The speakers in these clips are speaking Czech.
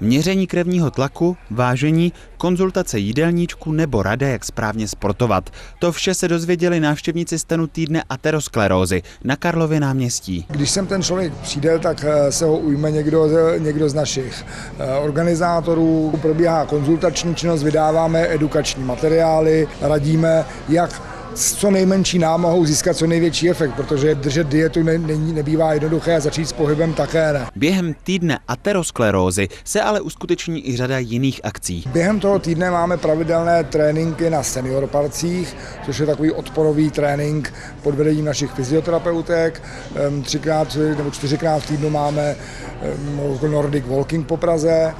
Měření krevního tlaku, vážení, konzultace jídelníčku nebo rada, jak správně sportovat. To vše se dozvěděli návštěvníci stanu týdne aterosklerózy na Karlově náměstí. Když sem ten člověk přijde, tak eh, se ho ujme někdo, někdo z našich eh, organizátorů. Probíhá konzultační činnost, vydáváme edukační materiály, radíme, jak s co nejmenší námahou získat co největší efekt, protože držet dietu ne, ne, nebývá jednoduché a začít s pohybem také ne. Během týdne aterosklerózy se ale uskuteční i řada jiných akcí. Během toho týdne máme pravidelné tréninky na senior parcích, což je takový odporový trénink pod vedením našich fyzioterapeutek. Třikrát nebo čtyřikrát v týdnu máme Nordic Walking po Praze,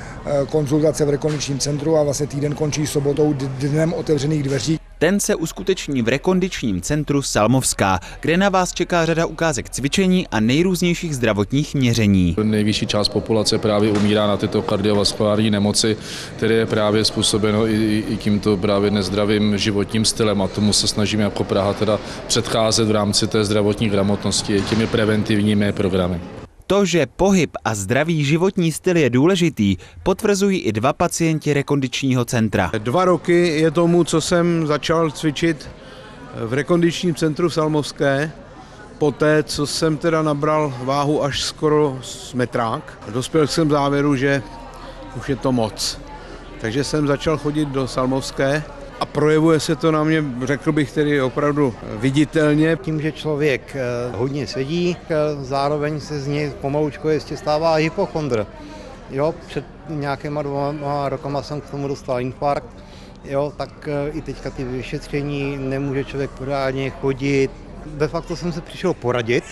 konzultace v rekondičním centru a vlastně týden končí sobotou dnem otevřených dveří. Ten se uskuteční v rekondičním centru Salmovská, kde na vás čeká řada ukázek cvičení a nejrůznějších zdravotních měření. Nejvyšší část populace právě umírá na tyto kardiovaskulární nemoci, které je právě způsobeno i, i tímto právě nezdravým životním stylem a tomu se snažíme jako Praha teda předcházet v rámci té zdravotní gramotnosti těmi preventivními programy. To, že pohyb a zdravý životní styl je důležitý, potvrzují i dva pacienti rekondičního centra. Dva roky je tomu, co jsem začal cvičit v rekondičním centru v Salmovské. Poté, co jsem teda nabral váhu až skoro s metrák, dospěl jsem závěru, že už je to moc. Takže jsem začal chodit do Salmovské a projevuje se to na mě, řekl bych tedy opravdu viditelně. Tím, že člověk eh, hodně sedí, eh, zároveň se z něj pomalučko ještě stává hypochondr. Jo, před nějakýma dvěma rokama jsem k tomu dostal infarkt, jo, tak eh, i teďka ty vyšetření nemůže člověk pořádně chodit. De facto jsem se přišel poradit,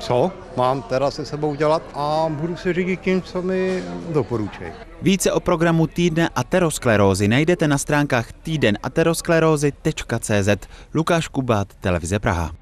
co mám teda se sebou dělat a budu se řídit tím, co mi doporučují. Více o programu Týdne aterosklerózy najdete na stránkách týdenaterosklerózy.cz. Lukáš Kubát, Televize Praha.